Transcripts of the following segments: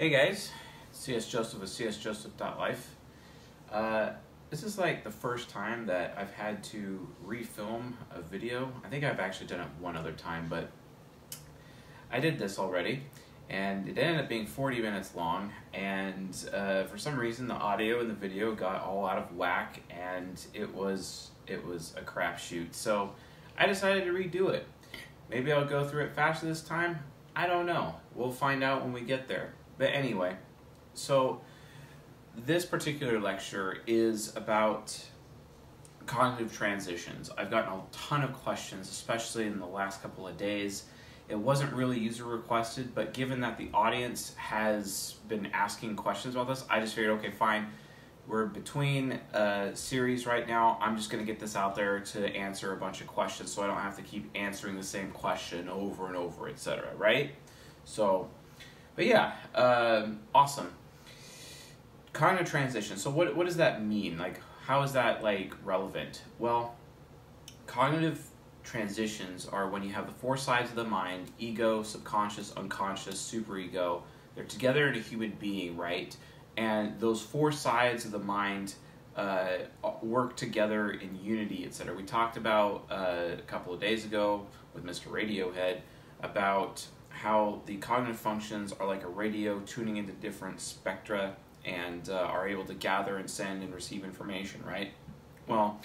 Hey guys, CS Joseph of csjoseph.life. Uh, this is like the first time that I've had to refilm a video. I think I've actually done it one other time, but I did this already, and it ended up being 40 minutes long, and uh, for some reason the audio and the video got all out of whack, and it was it was a crapshoot. So I decided to redo it. Maybe I'll go through it faster this time. I don't know. We'll find out when we get there. But anyway, so this particular lecture is about cognitive transitions. I've gotten a ton of questions, especially in the last couple of days. It wasn't really user requested, but given that the audience has been asking questions about this, I just figured, okay, fine. We're between a series right now. I'm just going to get this out there to answer a bunch of questions so I don't have to keep answering the same question over and over, etc. Right? So, but yeah, um, awesome. Cognitive transition. So what what does that mean? Like how is that like relevant? Well, cognitive transitions are when you have the four sides of the mind, ego, subconscious, unconscious, superego. They're together in a human being, right? And those four sides of the mind uh, work together in unity, etc. We talked about uh, a couple of days ago with Mr. Radiohead about how the cognitive functions are like a radio tuning into different spectra and uh, are able to gather and send and receive information, right? Well,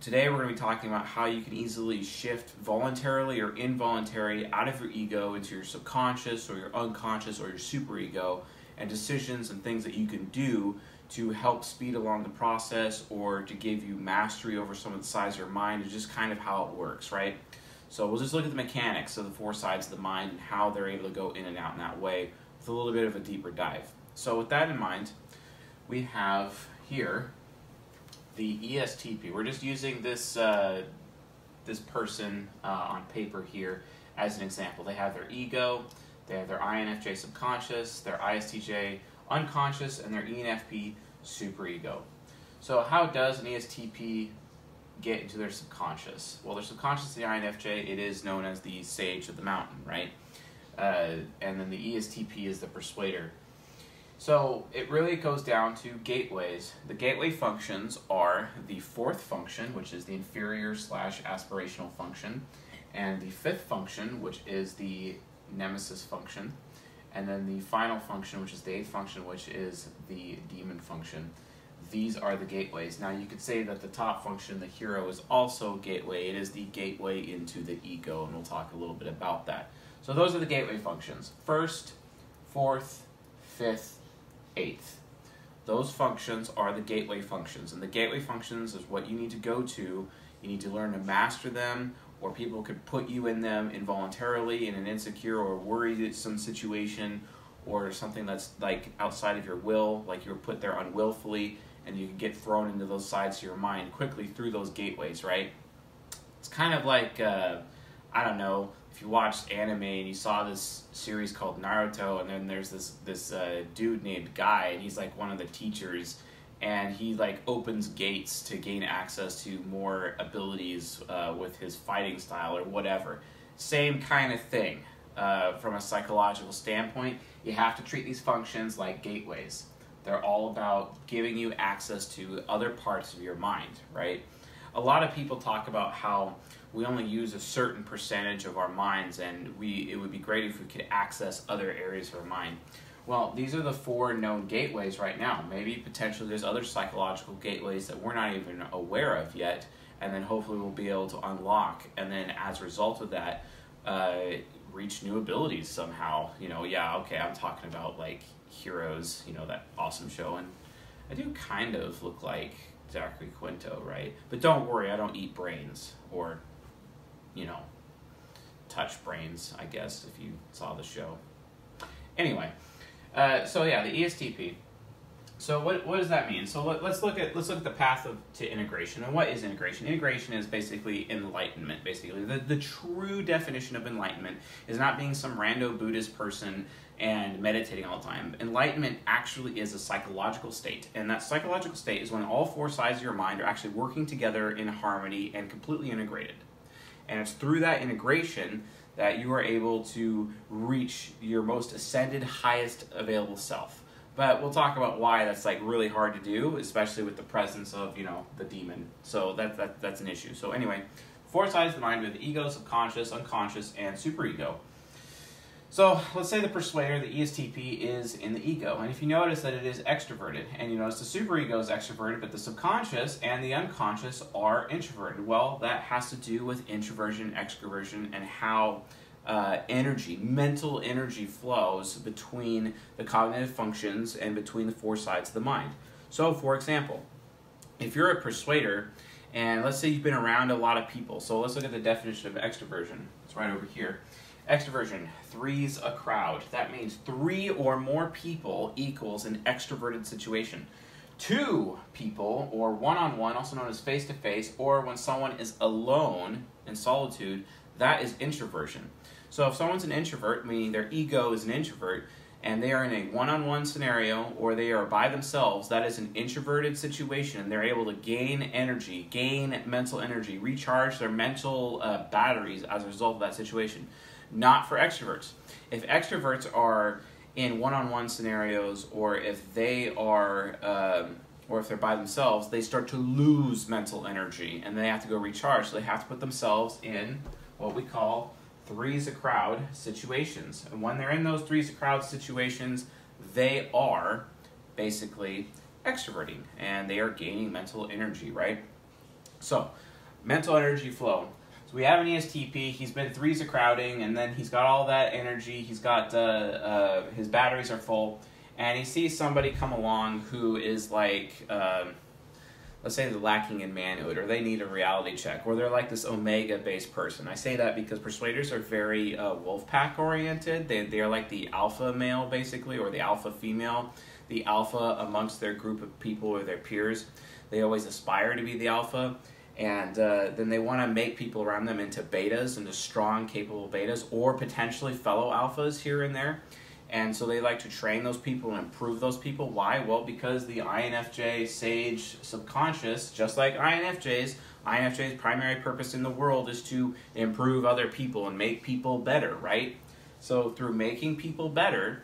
today we're going to be talking about how you can easily shift voluntarily or involuntarily out of your ego into your subconscious or your unconscious or your superego and decisions and things that you can do to help speed along the process or to give you mastery over some of the size of your mind is just kind of how it works, right? So we'll just look at the mechanics of the four sides of the mind and how they're able to go in and out in that way with a little bit of a deeper dive. So with that in mind, we have here the ESTP. We're just using this uh, this person uh, on paper here as an example. They have their ego, they have their INFJ subconscious, their ISTJ unconscious, and their ENFP superego. So how does an ESTP get into their subconscious? Well, their subconscious, the INFJ, it is known as the sage of the mountain, right? Uh, and then the ESTP is the persuader. So it really goes down to gateways. The gateway functions are the fourth function, which is the inferior slash aspirational function, and the fifth function, which is the nemesis function, and then the final function, which is the eighth function, which is the demon function. These are the gateways. Now you could say that the top function, the hero, is also gateway. It is the gateway into the ego, and we'll talk a little bit about that. So those are the gateway functions. First, fourth, fifth, eighth. Those functions are the gateway functions, and the gateway functions is what you need to go to. You need to learn to master them, or people could put you in them involuntarily in an insecure or worried some situation, or something that's like outside of your will, like you were put there unwillfully, and you can get thrown into those sides of your mind quickly through those gateways, right? It's kind of like, uh, I don't know, if you watched anime and you saw this series called Naruto, and then there's this this uh, dude named Guy, and he's like one of the teachers, and he like opens gates to gain access to more abilities uh, with his fighting style or whatever. Same kind of thing uh, from a psychological standpoint. You have to treat these functions like gateways. They're all about giving you access to other parts of your mind, right? A lot of people talk about how we only use a certain percentage of our minds and we it would be great if we could access other areas of our mind. Well these are the four known gateways right now. Maybe potentially there's other psychological gateways that we're not even aware of yet and then hopefully we'll be able to unlock and then as a result of that uh, reach new abilities somehow. You know yeah okay i'm talking about like heroes you know that awesome show and i do kind of look like Zachary Quinto, right? But don't worry, I don't eat brains or you know, touch brains, I guess, if you saw the show. Anyway, uh, so yeah, the ESTP. So what, what does that mean? So let, us look at let's look at the path of to integration. And what is integration? Integration is basically enlightenment. Basically, the the true definition of enlightenment is not being some rando Buddhist person and meditating all the time. Enlightenment actually is a psychological state, and that psychological state is when all four sides of your mind are actually working together in harmony and completely integrated. And it's through that integration that you are able to reach your most ascended, highest available self. But we'll talk about why that's like really hard to do, especially with the presence of you know the demon. So that, that that's an issue. So anyway, four sides of the mind: have the ego, subconscious, unconscious, and superego. So let's say the persuader, the ESTP, is in the ego. And if you notice that it is extroverted, and you notice the superego is extroverted, but the subconscious and the unconscious are introverted, well, that has to do with introversion, extroversion, and how uh, energy, mental energy flows between the cognitive functions and between the four sides of the mind. So, for example, if you're a persuader, and let's say you've been around a lot of people, so let's look at the definition of extroversion. It's right over here. Extroversion, three's a crowd. That means three or more people equals an extroverted situation. Two people, or one on one, also known as face to face, or when someone is alone in solitude, that is introversion. So if someone's an introvert, meaning their ego is an introvert, and they are in a one on one scenario or they are by themselves, that is an introverted situation. And they're able to gain energy, gain mental energy, recharge their mental uh, batteries as a result of that situation not for extroverts. If extroverts are in one-on-one scenarios, or if they are, um, or if they're by themselves, they start to lose mental energy, and they have to go recharge. So they have to put themselves in what we call threes a crowd situations. And when they're in those threes a crowd situations, they are basically extroverting, and they are gaining mental energy, right? So, mental energy flow. So we have an ESTP. He's been threes of crowding, and then he's got all that energy. He's got uh, uh, his batteries are full, and he sees somebody come along who is like, um, let's say they're lacking in manhood, or they need a reality check, or they're like this omega-based person. I say that because persuaders are very uh, wolf pack oriented. They they are like the alpha male basically, or the alpha female, the alpha amongst their group of people or their peers. They always aspire to be the alpha and uh, then they want to make people around them into betas, into strong, capable betas, or potentially fellow alphas here and there. And so they like to train those people and improve those people. Why? Well, because the INFJ Sage subconscious, just like INFJ's, INFJ's primary purpose in the world is to improve other people and make people better, right? So through making people better,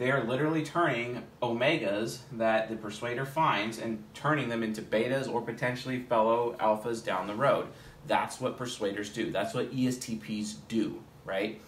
they are literally turning omegas that the persuader finds and turning them into betas or potentially fellow alphas down the road. That's what persuaders do. That's what ESTPs do, right?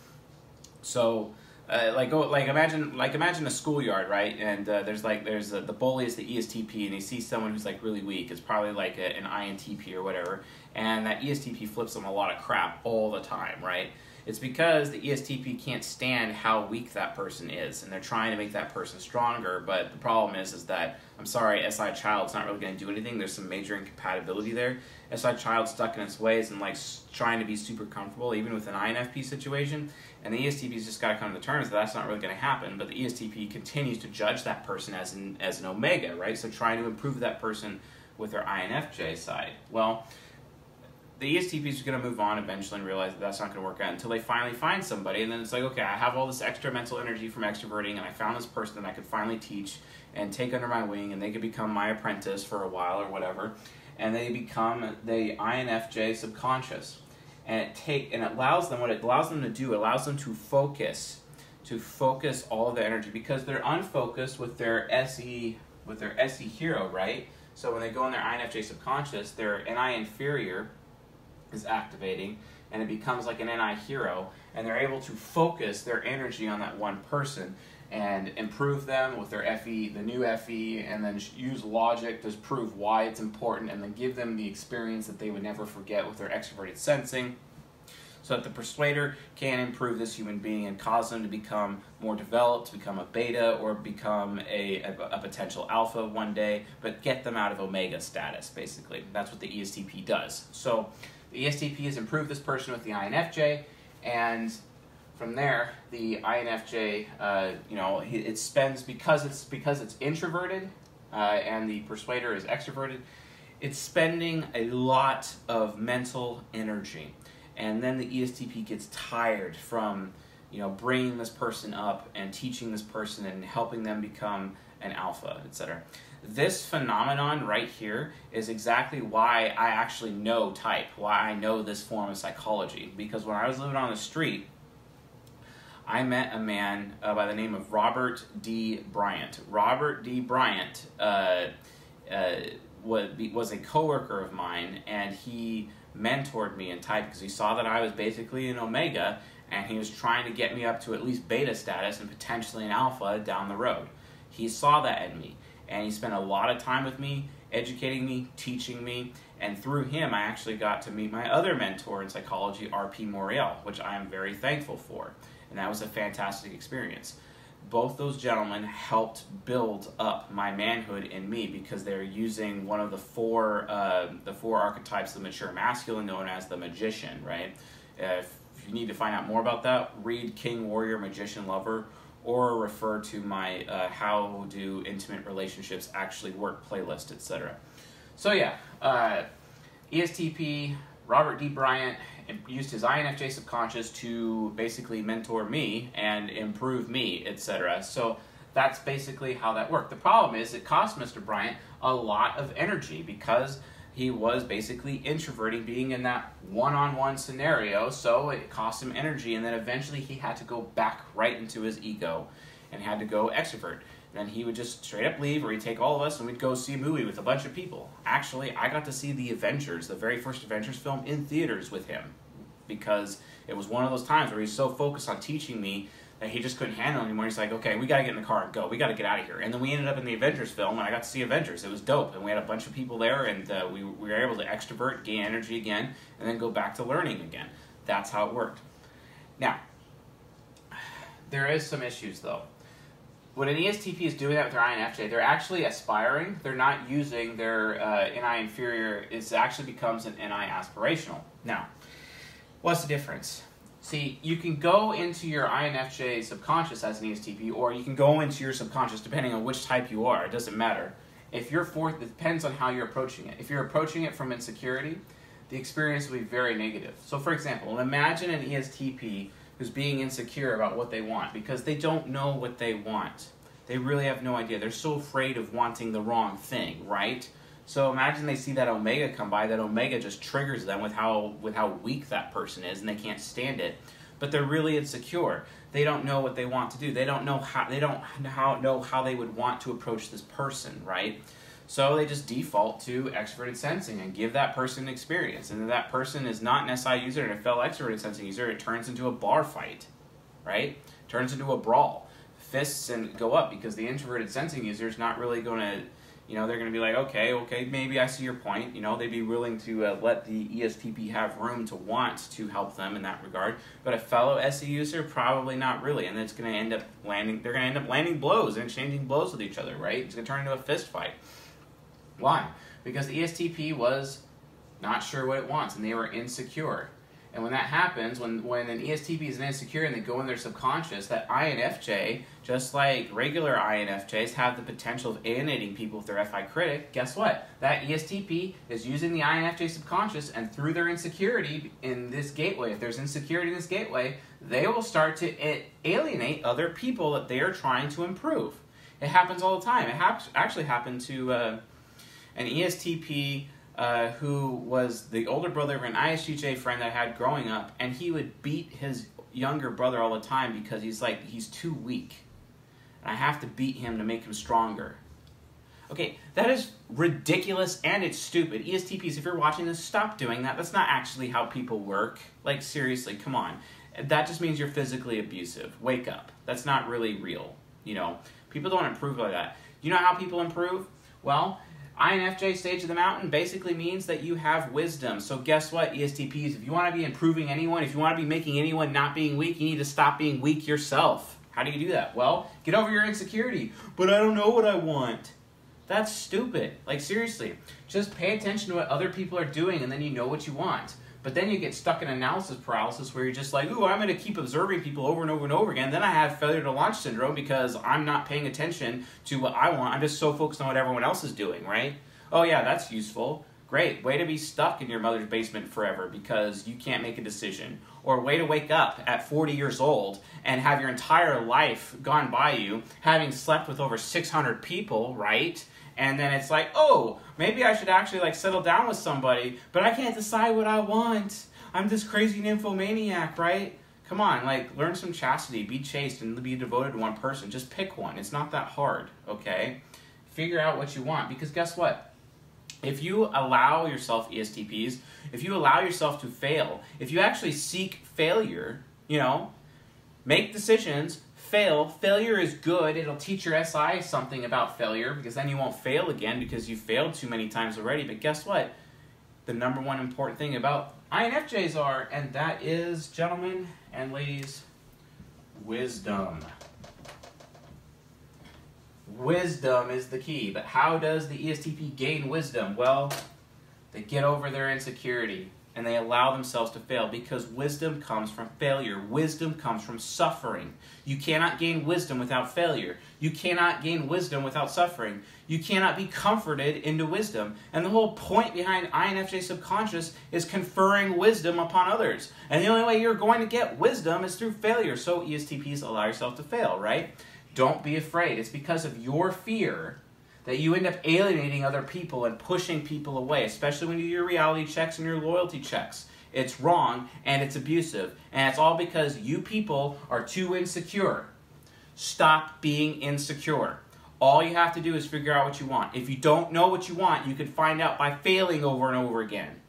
So, uh, like, oh, like imagine, like imagine a schoolyard, right? And uh, there's like, there's a, the bully is the ESTP, and he sees someone who's like really weak. It's probably like a, an INTP or whatever, and that ESTP flips them a lot of crap all the time, right? It's because the ESTP can't stand how weak that person is, and they're trying to make that person stronger. But the problem is, is that I'm sorry, SI child's not really going to do anything. There's some major incompatibility there. SI child stuck in its ways and like trying to be super comfortable, even with an INFP situation. And the ESTP's just got to come to terms that that's not really going to happen. But the ESTP continues to judge that person as an as an omega, right? So trying to improve that person with their INFJ side. Well the ESTPs are going to move on eventually and realize that that's not going to work out until they finally find somebody. And then it's like, okay, I have all this extra mental energy from extroverting, and I found this person that I could finally teach and take under my wing, and they could become my apprentice for a while or whatever. And they become the INFJ subconscious. And it take and it allows them what it allows them to do, it allows them to focus, to focus all their energy because they're unfocused with their SE with their SE hero, right? So when they go in their INFJ subconscious, they're NI inferior is activating and it becomes like an NI hero and they're able to focus their energy on that one person and improve them with their FE, the new FE, and then use logic to prove why it's important and then give them the experience that they would never forget with their extroverted sensing so that the persuader can improve this human being and cause them to become more developed, to become a beta, or become a, a, a, potential alpha one day, but get them out of omega status, basically. That's what the ESTP does. So the ESTP has improved this person with the INFJ, and from there, the INFJ, uh, you know, it spends because it's because it's introverted, uh, and the persuader is extroverted. It's spending a lot of mental energy, and then the ESTP gets tired from, you know, bringing this person up and teaching this person and helping them become an alpha, etc. This phenomenon right here is exactly why I actually know type, why I know this form of psychology. Because when I was living on the street, I met a man uh, by the name of Robert D. Bryant. Robert D. Bryant uh, uh, was, was a coworker of mine, and he mentored me in type because he saw that I was basically an omega, and he was trying to get me up to at least beta status and potentially an alpha down the road. He saw that in me, and he spent a lot of time with me, educating me, teaching me, and through him, I actually got to meet my other mentor in psychology, R.P. Moriel, which I am very thankful for, and that was a fantastic experience. Both those gentlemen helped build up my manhood in me because they're using one of the four uh, the four archetypes of the mature masculine, known as the magician. Right. if you need to find out more about that, read King, Warrior, Magician, Lover or refer to my uh, How Do Intimate Relationships Actually Work playlist, etc. So, yeah, uh, ESTP, Robert D. Bryant used his INFJ subconscious to basically mentor me and improve me, etc. So, that's basically how that worked. The problem is it cost Mr. Bryant a lot of energy because he was basically introverting, being in that one on one scenario, so it cost him energy, and then eventually he had to go back right into his ego and had to go extrovert. Then he would just straight up leave, or he'd take all of us and we'd go see a movie with a bunch of people. Actually, I got to see The Avengers, the very first Avengers film, in theaters with him because it was one of those times where he's so focused on teaching me that he just couldn't handle anymore. He's like, okay, we got to get in the car and go. We got to get out of here. And then we ended up in the Avengers film, and I got to see Avengers. It was dope, and we had a bunch of people there, and uh, we, we were able to extrovert, gain energy again, and then go back to learning again. That's how it worked. Now, there is some issues though. When an ESTP is doing that with their INFJ, they're actually aspiring. They're not using their uh, NI inferior. It actually becomes an NI aspirational. Now, what's the difference? See, you can go into your INFJ subconscious as an ESTP, or you can go into your subconscious depending on which type you are. It doesn't matter. If you're fourth, it depends on how you're approaching it. If you're approaching it from insecurity, the experience will be very negative. So, for example, imagine an ESTP who's being insecure about what they want because they don't know what they want. They really have no idea. They're so afraid of wanting the wrong thing, right? So imagine they see that omega come by, that omega just triggers them with how with how weak that person is and they can't stand it. But they're really insecure. They don't know what they want to do. They don't know how they don't how, know how they would want to approach this person, right? So they just default to extroverted sensing and give that person experience. And that person is not an SI user and a fellow extroverted sensing user, it turns into a bar fight, right? Turns into a brawl. Fists and go up because the introverted sensing user is not really going to you know, they're going to be like, okay, okay, maybe I see your point. You know, they'd be willing to uh, let the ESTP have room to want to help them in that regard. But a fellow SE user, probably not really. And it's going to end up landing, they're going to end up landing blows and exchanging blows with each other, right? It's going to turn into a fist fight. Why? Because the ESTP was not sure what it wants and they were insecure. And when that happens, when, when an ESTP is insecure and they go in their subconscious, that INFJ, just like regular INFJs, have the potential of alienating people with their FI critic. Guess what? That ESTP is using the INFJ subconscious, and through their insecurity in this gateway, if there's insecurity in this gateway, they will start to alienate other people that they are trying to improve. It happens all the time. It ha- actually happened to uh, an ESTP uh, who was the older brother of an ISTJ friend that I had growing up, and he would beat his younger brother all the time because he's like, he's too weak. And I have to beat him to make him stronger. Okay, that is ridiculous and it's stupid. ESTPs, if you're watching this, stop doing that. That's not actually how people work. Like, seriously, come on. That just means you're physically abusive. Wake up. That's not really real. You know, people don't improve like that. You know how people improve? Well, INFJ sage of the mountain basically means that you have wisdom. So guess what, ESTPs? If you want to be improving anyone, if you want to be making anyone not being weak, you need to stop being weak yourself. How do you do that? Well, get over your insecurity. But I don't know what I want. That's stupid. Like seriously, just pay attention to what other people are doing and then you know what you want. But then you get stuck in analysis paralysis where you're just like, ooh, I'm going to keep observing people over and over and over again. Then I have failure to launch syndrome because I'm not paying attention to what I want. I'm just so focused on what everyone else is doing, right? Oh, yeah, that's useful. Great. Way to be stuck in your mother's basement forever because you can't make a decision. Or way to wake up at 40 years old and have your entire life gone by you, having slept with over 600 people, right? And then it's like, oh, maybe I should actually like settle down with somebody, but I can't decide what I want. I'm this crazy nymphomaniac, right? Come on, like learn some chastity, be chaste, and be devoted to one person. Just pick one. It's not that hard, okay? Figure out what you want because guess what? If you allow yourself ESTPs, if you allow yourself to fail, if you actually seek failure, you know, make decisions, fail. Failure is good. It'll teach your SI something about failure because then you won't fail again because you failed too many times already. But guess what? The number one important thing about INFJs are, and that is, gentlemen and ladies, wisdom. Wisdom is the key. But how does the ESTP gain wisdom? Well, they get over their insecurity and they allow themselves to fail because wisdom comes from failure. Wisdom comes from suffering. You cannot gain wisdom without failure. You cannot gain wisdom without suffering. You cannot be comforted into wisdom. And the whole point behind INFJ subconscious is conferring wisdom upon others. And the only way you're going to get wisdom is through failure. So ESTPs allow yourself to fail, right? Don't be afraid. It's because of your fear that you end up alienating other people and pushing people away, especially when you do your reality checks and your loyalty checks. It's wrong and it's abusive. And it's all because you people are too insecure. Stop being insecure. All you have to do is figure out what you want. If you don't know what you want, you can find out by failing over and over again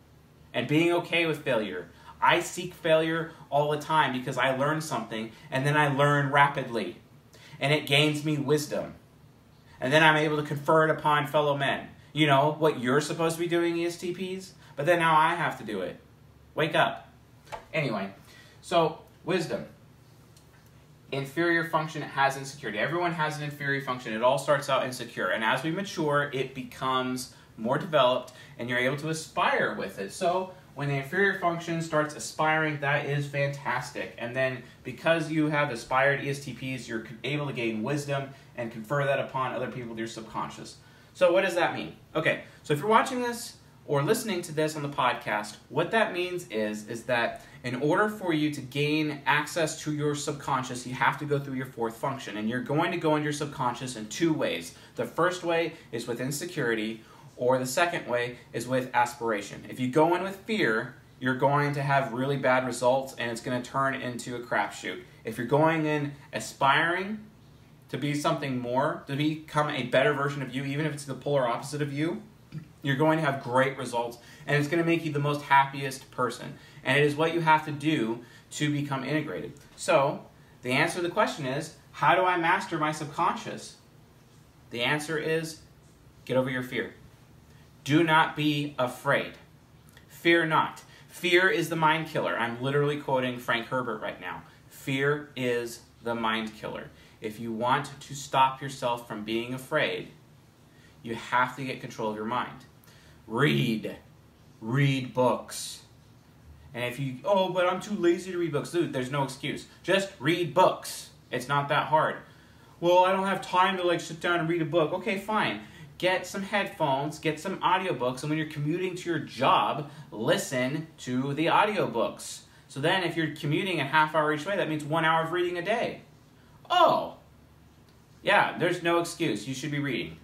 and being okay with failure. I seek failure all the time because I learn something and then I learn rapidly and it gains me wisdom and then I'm able to confer it upon fellow men. You know, what you're supposed to be doing, ESTPs, but then now I have to do it. Wake up. Anyway, so wisdom. Inferior function has insecurity. Everyone has an inferior function. It all starts out insecure. And as we mature, it becomes more developed and you're able to aspire with it. So when the inferior function starts aspiring, that is fantastic. And then because you have aspired ESTPs, you're able to gain wisdom and confer that upon other people with your subconscious. So what does that mean? Okay, so if you're watching this or listening to this on the podcast, what that means is, is that in order for you to gain access to your subconscious, you have to go through your fourth function. And you're going to go into your subconscious in two ways. The first way is with insecurity, or the second way is with aspiration. If you go in with fear, you're going to have really bad results and it's going to turn into a crapshoot. If you're going in aspiring to be something more, to become a better version of you, even if it's the polar opposite of you, you're going to have great results and it's going to make you the most happiest person. And it is what you have to do to become integrated. So, the answer to the question is how do I master my subconscious? The answer is get over your fear. Do not be afraid. Fear not. Fear is the mind killer. I'm literally quoting Frank Herbert right now. Fear is the mind killer. If you want to stop yourself from being afraid, you have to get control of your mind. Read. Read books. And if you, oh, but I'm too lazy to read books, dude, there's no excuse. Just read books. It's not that hard. Well, I don't have time to like sit down and read a book. Okay, fine get some headphones, get some audiobooks, and when you're commuting to your job, listen to the audiobooks. So then if you're commuting a half hour each way, that means one hour of reading a day. Oh, yeah, there's no excuse. You should be reading.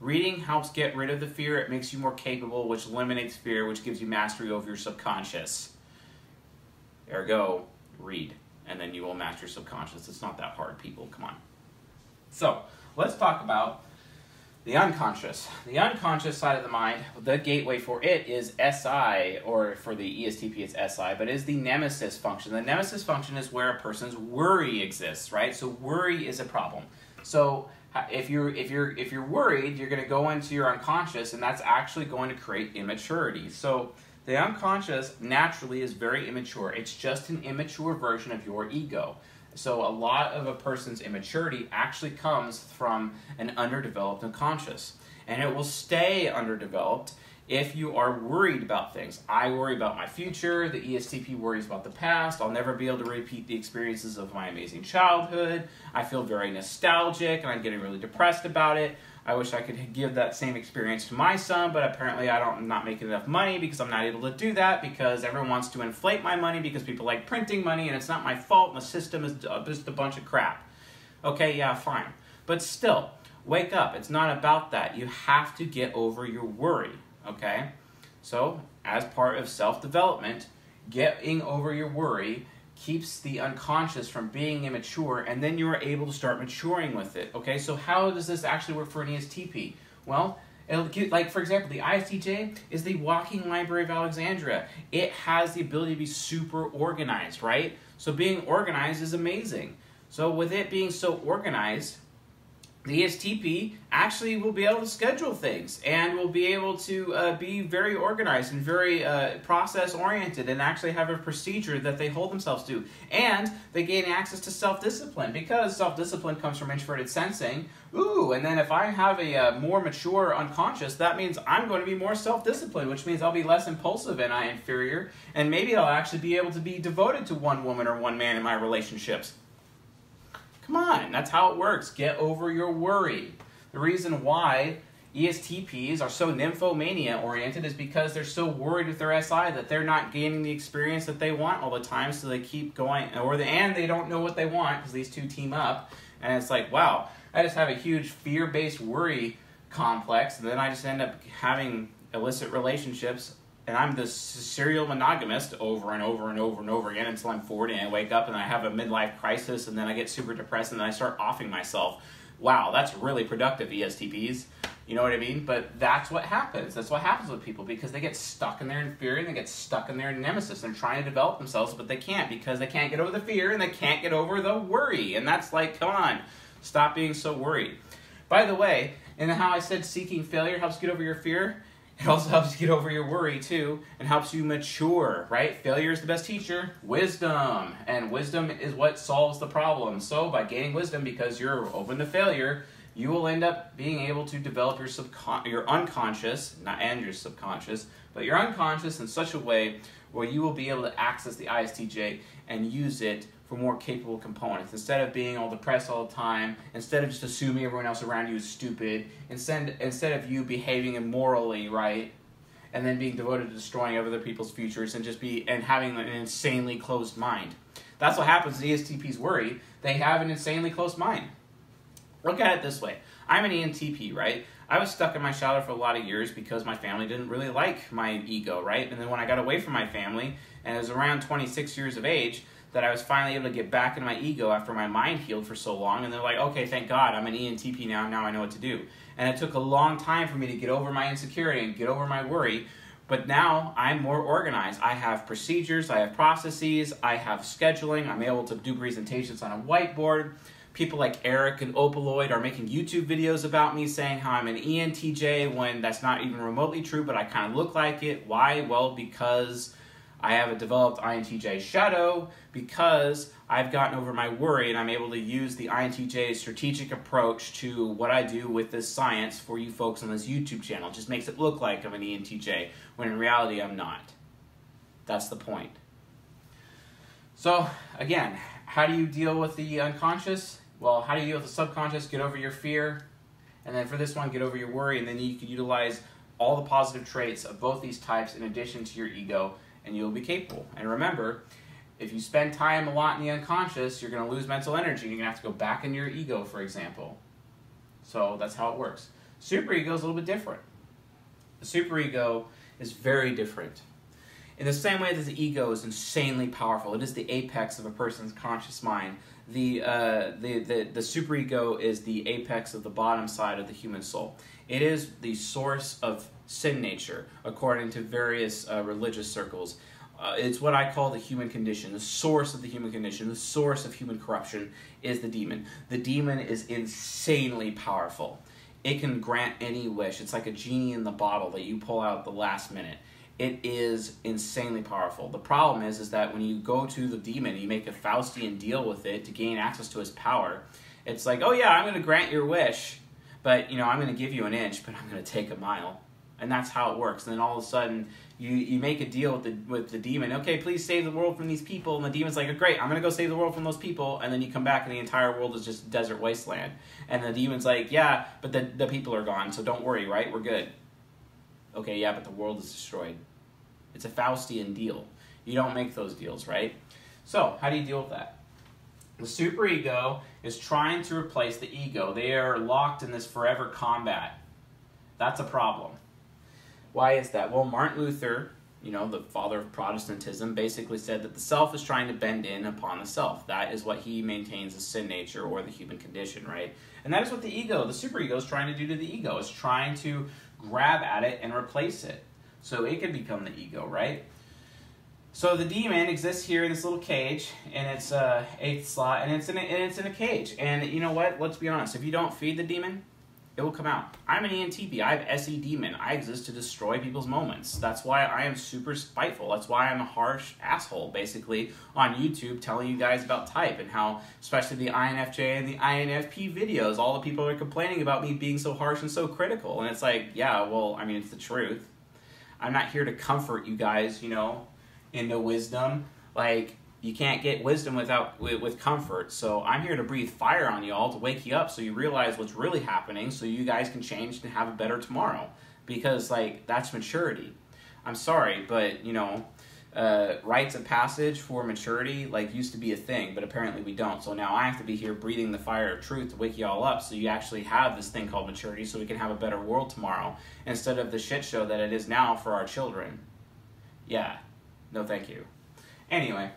Reading helps get rid of the fear. It makes you more capable, which eliminates fear, which gives you mastery over your subconscious. Ergo, read, and then you will master your subconscious. It's not that hard, people. Come on. So, let's talk about the unconscious. The unconscious side of the mind, the gateway for it is SI, or for the ESTP it's SI, but is the nemesis function. The nemesis function is where a person's worry exists, right? So worry is a problem. So if you're if you're if you're worried, you're going to go into your unconscious, and that's actually going to create immaturity. So the unconscious naturally is very immature. It's just an immature version of your ego. So a lot of a person's immaturity actually comes from an underdeveloped unconscious. And it will stay underdeveloped if you are worried about things. I worry about my future, the ESTP worries about the past, I'll never be able to repeat the experiences of my amazing childhood, I feel very nostalgic and I'm getting really depressed about it. I wish I could give that same experience to my son, but apparently I don't, I'm not making enough money because I'm not able to do that because everyone wants to inflate my money because people like printing money and it's not my fault and the system is uh, just a bunch of crap. Okay, yeah, fine. But still, wake up. It's not about that. You have to get over your worry, okay? So, as part of self development, getting over your worry keeps the unconscious from being immature, and then you are able to start maturing with it. Okay, so how does this actually work for an ESTP? Well, It'll like for example, the ISTJ is the walking library of Alexandria. It has the ability to be super organized, right? So being organized is amazing. So with it being so organized, the ESTP actually will be able to schedule things and will be able to uh, be very organized and very uh, process oriented and actually have a procedure that they hold themselves to. And they gain access to self discipline because self discipline comes from introverted sensing. Ooh, and then if I have a uh, more mature unconscious, that means I'm going to be more self disciplined, which means I'll be less impulsive and I inferior, and maybe I'll actually be able to be devoted to one woman or one man in my relationships. Come on, that's how it works. Get over your worry. The reason why ESTPs are so nymphomania oriented is because they're so worried with their SI that they're not gaining the experience that they want all the time, so they keep going, or the, and they don't know what they want because these two team up, and it's like, wow, I just have a huge fear based worry complex, and then I just end up having illicit relationships and I'm this serial monogamist over and over and over and over again until I'm 40 and I wake up and I have a midlife crisis and then I get super depressed and then I start offing myself. Wow, that's really productive, ESTPs. You know what I mean? But that's what happens. That's what happens with people because they get stuck in their inferior and they get stuck in their nemesis. They're trying to develop themselves, but they can't because they can't get over the fear and they can't get over the worry. And that's like, come on, stop being so worried. By the way, in how I said seeking failure helps get over your fear, it also helps you get over your worry too and helps you mature, right? Failure is the best teacher. Wisdom. And wisdom is what solves the problem. So by gaining wisdom because you're open to failure, you will end up being able to develop your subcon- your unconscious, not and your subconscious, but your unconscious in such a way where you will be able to access the ISTJ and use it for more capable components. Instead of being all depressed all the time, instead of just assuming everyone else around you is stupid, instead instead of you behaving immorally, right? And then being devoted to destroying other people's futures and just be and having an insanely closed mind. That's what happens to ESTPs worry. They have an insanely closed mind. Look at it this way. I'm an ENTP, right? I was stuck in my shadow for a lot of years because my family didn't really like my ego, right? And then when I got away from my family and I was around 26 years of age, that I was finally able to get back into my ego after my mind healed for so long. And they're like, okay, thank God, I'm an ENTP now, now I know what to do. And it took a long time for me to get over my insecurity and get over my worry. But now I'm more organized. I have procedures, I have processes, I have scheduling, I'm able to do presentations on a whiteboard. People like Eric and Opaloid are making YouTube videos about me saying how I'm an ENTJ when that's not even remotely true, but I kind of look like it. Why? Well, because I have a developed INTJ shadow because I've gotten over my worry and I'm able to use the INTJ strategic approach to what I do with this science for you folks on this YouTube channel. It just makes it look like I'm an ENTJ when in reality I'm not. That's the point. So, again, how do you deal with the unconscious? Well, how do you deal with the subconscious? Get over your fear. And then for this one, get over your worry. And then you can utilize all the positive traits of both these types in addition to your ego and you'll be capable. And remember, if you spend time a lot in the unconscious, you're going to lose mental energy. You're going to have to go back into your ego, for example. So that's how it works. Superego is a little bit different. The superego is very different. In the same way that the ego is insanely powerful, it is the apex of a person's conscious mind. The, uh, the, the, the superego is the apex of the bottom side of the human soul. It is the source of sin nature, according to various uh, religious circles. Uh, it's what I call the human condition. The source of the human condition, the source of human corruption is the demon. The demon is insanely powerful. It can grant any wish. It's like a genie in the bottle that you pull out at the last minute. It is insanely powerful. The problem is, is that when you go to the demon, you make a Faustian deal with it to gain access to his power. It's like, oh yeah, I'm going to grant your wish, but you know, I'm going to give you an inch, but I'm going to take a mile and that's how it works. And then all of a sudden, you you make a deal with the with the demon. Okay, please save the world from these people. And the demon's like, great, I'm gonna go save the world from those people. And then you come back, and the entire world is just desert wasteland. And the demon's like, yeah, but the the people are gone, so don't worry, right? We're good. Okay, yeah, but the world is destroyed. It's a Faustian deal. You don't make those deals, right? So how do you deal with that? The superego is trying to replace the ego. They are locked in this forever combat. That's a problem. Why is that? Well, Martin Luther, you know, the father of Protestantism, basically said that the self is trying to bend in upon the self. That is what he maintains as sin nature or the human condition, right? And that is what the ego, the superego, is trying to do to the ego. Is trying to grab at it and replace it, so it can become the ego, right? So the demon exists here in this little cage, and it's uh, eighth slot, and it's in a, and it's in a cage. And you know what? Let's be honest. If you don't feed the demon, it will come out. I'm an ENTP. I have SE demon. I exist to destroy people's moments. That's why I am super spiteful. That's why I'm a harsh asshole, basically, on YouTube telling you guys about type and how, especially the INFJ and the INFP videos, all the people are complaining about me being so harsh and so critical. And it's like, yeah, well, I mean, it's the truth. I'm not here to comfort you guys, you know, into wisdom. Like you can't get wisdom without with, comfort. So I'm here to breathe fire on y'all to wake you up so you realize what's really happening so you guys can change and have a better tomorrow. Because like that's maturity. I'm sorry, but you know, uh, rites of passage for maturity like used to be a thing, but apparently we don't. So now I have to be here breathing the fire of truth to wake you all up, so you actually have this thing called maturity, so we can have a better world tomorrow instead of the shit show that it is now for our children. Yeah, no, thank you. Anyway,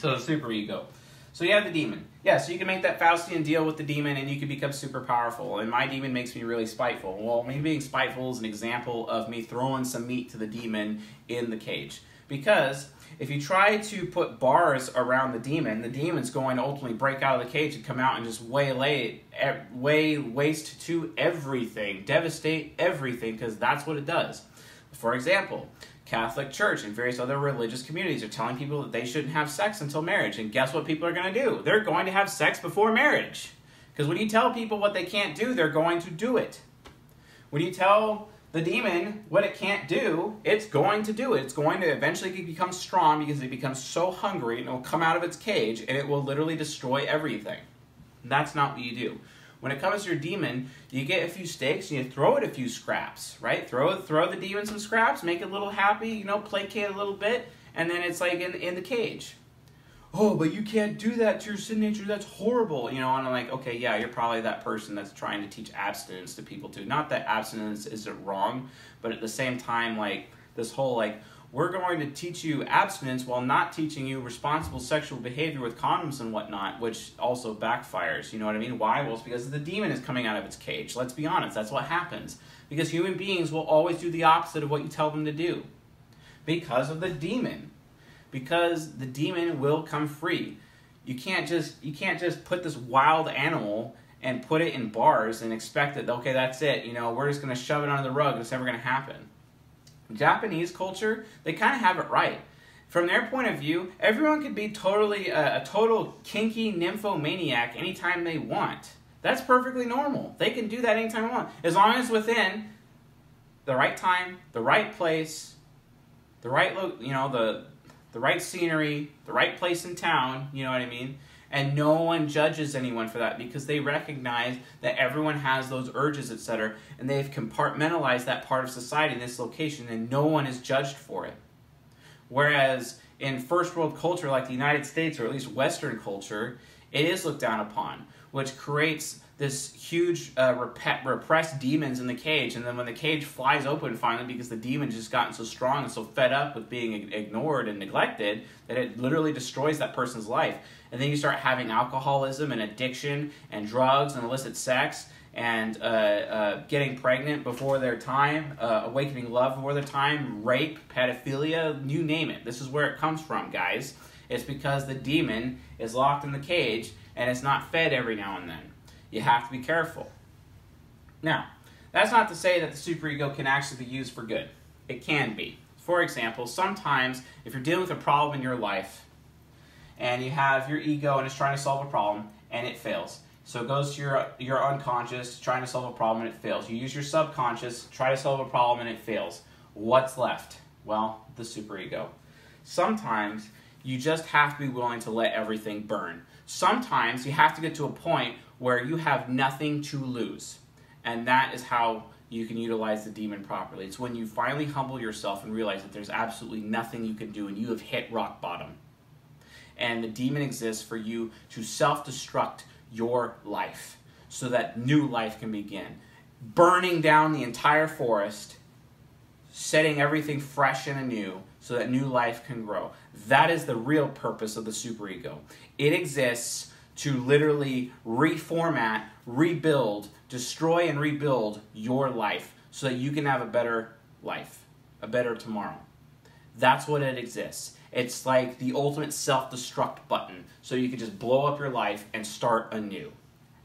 so the super ego. So you have the demon. Yeah, so you can make that Faustian deal with the demon and you can become super powerful. And my demon makes me really spiteful. Well, me being spiteful is an example of me throwing some meat to the demon in the cage. Because if you try to put bars around the demon, the demon's going to ultimately break out of the cage and come out and just waylay, way waste to everything, devastate everything, because that's what it does. For example, Catholic Church and various other religious communities are telling people that they shouldn't have sex until marriage. And guess what people are going to do? They're going to have sex before marriage. Because when you tell people what they can't do, they're going to do it. When you tell the demon what it can't do, it's going to do it. It's going to eventually become strong because it becomes so hungry and it will come out of its cage and it will literally destroy everything. That's not what you do. When it comes to your demon, you get a few steaks and you throw it a few scraps, right? Throw it throw the demon some scraps, make it a little happy, you know, placate a little bit, and then it's like in in the cage. Oh, but you can't do that to your sin nature. That's horrible, you know. And I'm like, okay, yeah, you're probably that person that's trying to teach abstinence to people too. Not that abstinence isn't wrong, but at the same time, like this whole like we're going to teach you abstinence while not teaching you responsible sexual behavior with condoms and whatnot, which also backfires. You know what I mean? Why? Well, it's because the demon is coming out of its cage. Let's be honest, that's what happens. Because human beings will always do the opposite of what you tell them to do. Because of the demon. Because the demon will come free. You can't just you can't just put this wild animal and put it in bars and expect that okay, that's it. You know, we're just gonna shove it under the rug. It's never gonna happen Japanese culture, they kind of have it right. From their point of view, everyone could be totally a, a total kinky nymphomaniac anytime they want. That's perfectly normal. They can do that anytime they want, as long as within the right time, the right place, the right lo- you know the the right scenery, the right place in town. You know what I mean? And no one judges anyone for that because they recognize that everyone has those urges etc and they've compartmentalized that part of society in this location and no one is judged for it. Whereas in first world culture like the united states or at least western culture it is looked down upon which creates this huge uh, rep- repressed demons in the cage and then when the cage flies open finally because the demon just gotten so strong and so fed up with being ignored and neglected that it literally destroys that person's life and then you start having alcoholism and addiction and drugs and illicit sex and uh, uh, getting pregnant before their time, uh, awakening love before their time, rape, pedophilia, you name it. This is where it comes from, guys. It's because the demon is locked in the cage and it's not fed every now and then. You have to be careful. Now, that's not to say that the superego can actually be used for good. It can be. For example, sometimes if you're dealing with a problem in your life, and you have your ego and it's trying to solve a problem and it fails. So it goes to your your unconscious trying to solve a problem and it fails. You use your subconscious, try to solve a problem and it fails. What's left? Well, the superego. Sometimes you just have to be willing to let everything burn. Sometimes you have to get to a point where you have nothing to lose. And that is how you can utilize the demon properly. It's when you finally humble yourself and realize that there's absolutely nothing you can do and you have hit rock bottom and the demon exists for you to self destruct your life so that new life can begin. Burning down the entire forest setting everything fresh and anew so that new life can grow. That is the real purpose of the superego. It exists to literally reformat, rebuild, destroy, and rebuild your life so that you can have a better life, a better tomorrow. That's what it exists. It's like the ultimate self destruct button, so you can just blow up your life and start anew.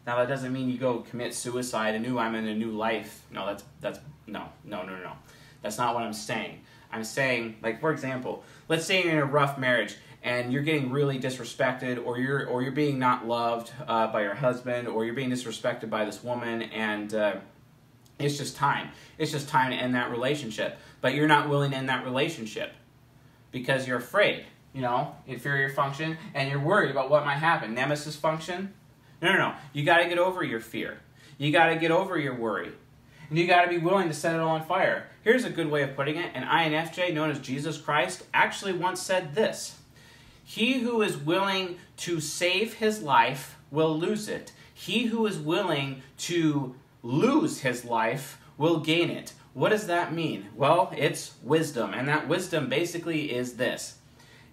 Now that doesn't mean you go commit suicide anew. I'm in a new life. No, that's that's no, no, no, no. That's not what I'm saying. I'm saying, like for example, let's say you're in a rough marriage and you're getting really disrespected, or you're or you're being not loved uh, by your husband, or you're being disrespected by this woman, and uh, it's just time. It's just time to end that relationship. But you're not willing to end that relationship because you're afraid. You know, inferior function, and you're worried about what might happen. Nemesis function. No, no, no. You got to get over your fear. You got to get over your worry. And you got to be willing to set it all on fire. Here's a good way of putting it. An INFJ, known as Jesus Christ, actually once said this He who is willing to save his life will lose it. He who is willing to lose his life will gain it. What does that mean? Well, it's wisdom. And that wisdom basically is this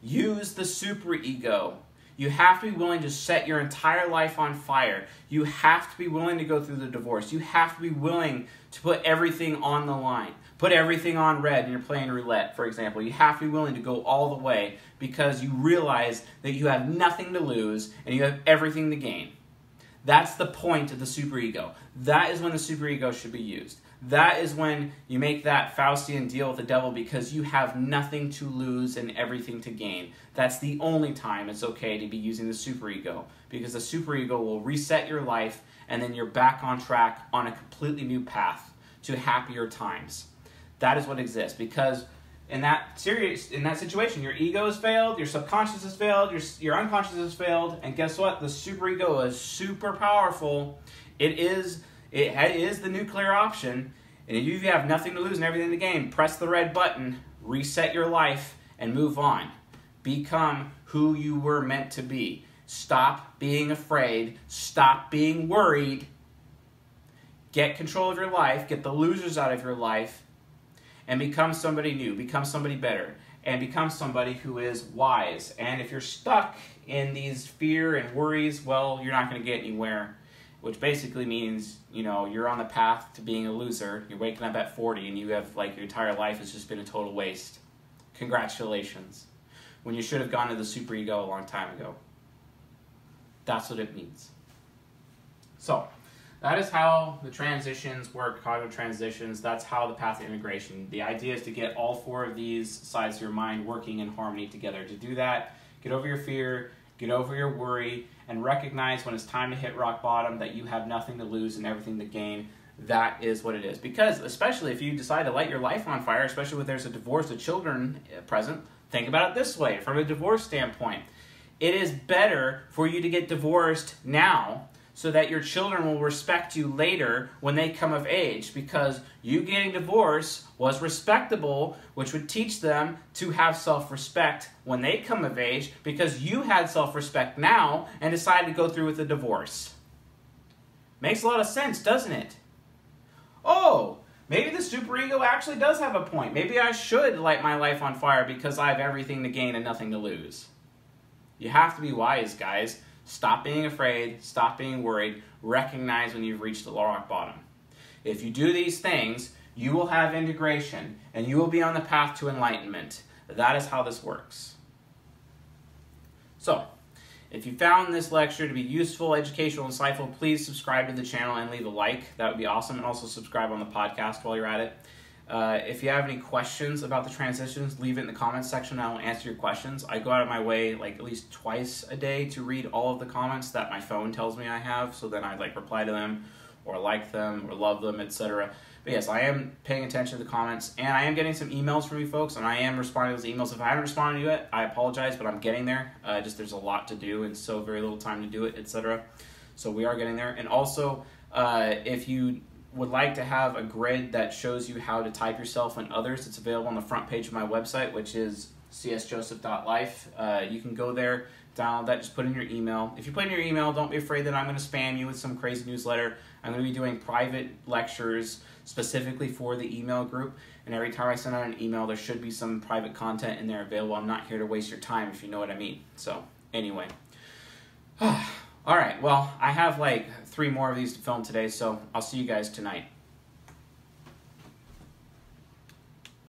use the superego you have to be willing to set your entire life on fire. You have to be willing to go through the divorce. You have to be willing to put everything on the line. Put everything on red and you're playing roulette, for example. You have to be willing to go all the way because you realize that you have nothing to lose and you have everything to gain. That's the point of the superego. That is when the superego should be used. That is when you make that Faustian deal with the devil because you have nothing to lose and everything to gain. That's the only time it's okay to be using the superego because the superego will reset your life and then you're back on track on a completely new path to happier times. That is what exists because in that serious in that situation your ego has failed, your subconscious has failed, your your unconscious has failed, and guess what? The superego is super powerful. It is it is the nuclear option. And if you have nothing to lose and everything to gain, press the red button, reset your life, and move on. Become who you were meant to be. Stop being afraid. Stop being worried. Get control of your life. Get the losers out of your life. And become somebody new. Become somebody better. And become somebody who is wise. And if you're stuck in these fear and worries, well, you're not going to get anywhere which basically means you know you're on the path to being a loser. You're waking up at 40 and you have like your entire life has just been a total waste. Congratulations, when you should have gone to the super ego a long time ago. That's what it means. So, that is how the transitions work, cognitive transitions. That's how the path of integration. The idea is to get all four of these sides of your mind working in harmony together. To do that, get over your fear, get over your worry, and recognize when it's time to hit rock bottom that you have nothing to lose and everything to gain. That is what it is. Because, especially if you decide to light your life on fire, especially if there's a divorce of children uh, present, think about it this way from a divorce standpoint. It is better for you to get divorced now so that your children will respect you later when they come of age because you getting divorced was respectable, which would teach them to have self respect when they come of age because you had self respect now and decided to go through with the divorce. Makes a lot of sense, doesn't it? Oh, maybe the superego actually does have a point. Maybe I should light my life on fire because I have everything to gain and nothing to lose. You have to be wise, guys. Stop being afraid, stop being worried, recognize when you've reached the rock bottom. If you do these things, you will have integration and you will be on the path to enlightenment. That is how this works. So, if you found this lecture to be useful, educational, insightful, please subscribe to the channel and leave a like. That would be awesome. And also subscribe on the podcast while you're at it. Uh, if you have any questions about the transitions, leave it in the comments section. I will answer your questions. I go out of my way like at least twice a day to read all of the comments that my phone tells me I have. So then I like reply to them, or like them, or love them, etc. But yes, I am paying attention to the comments, and I am getting some emails from you folks, and I am responding to those emails. If I haven't responded to it, I apologize, but I'm getting there. Uh, just there's a lot to do, and so very little time to do it, etc. So we are getting there. And also, uh, if you would like to have a grid that shows you how to type yourself and others, it's available on the front page of my website, which is csjoseph.life. Uh, you can go there, download that, just put in your email. If you put in your email, don't be afraid that I'm going to spam you with some crazy newsletter. I'm going to be doing private lectures specifically for the email group. And every time I send out an email, there should be some private content in there available. I'm not here to waste your time, if you know what I mean. So, anyway. All right, well, I have like three more of these to film today, so I'll see you guys tonight.